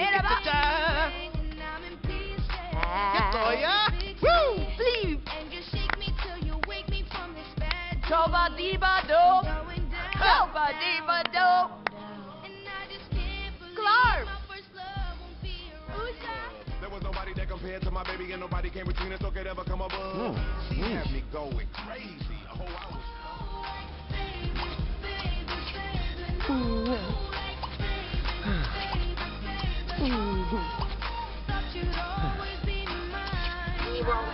Merhaba. Ah. Get ¿eh? Woo! Sleep. Toba diba do. Toba diba do. There was nobody that compared to my baby and nobody came between us or could ever come above. Hmm. She hmm. had me going crazy. Ooh.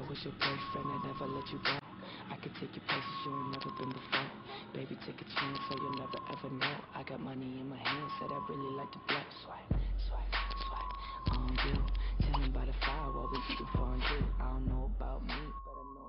I was your boyfriend, I'd never let you go. I could take you places you ain't never been before. Baby, take a chance, so you'll never ever know. I got money in my hand, said I really like to blow. Swipe, swipe, swipe on you. Chilling by the fire while we eating fondue. I don't know about me, but I know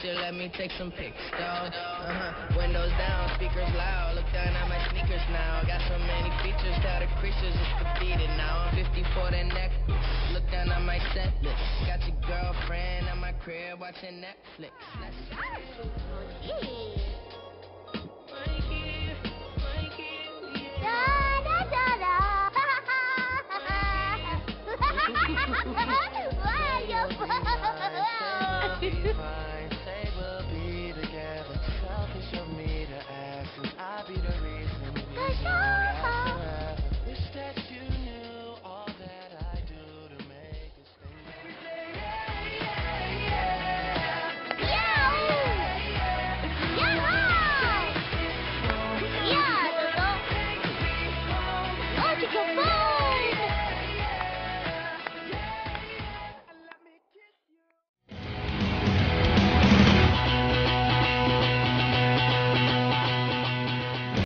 should let me take some pics, though. Uh-huh. Windows down, speakers loud. Look down at my sneakers now. Got so many features, tell the creatures just to beat it now. I'm 50 for the necklace. Look down at my set list. Got your girlfriend at my crib watching Netflix. Hey.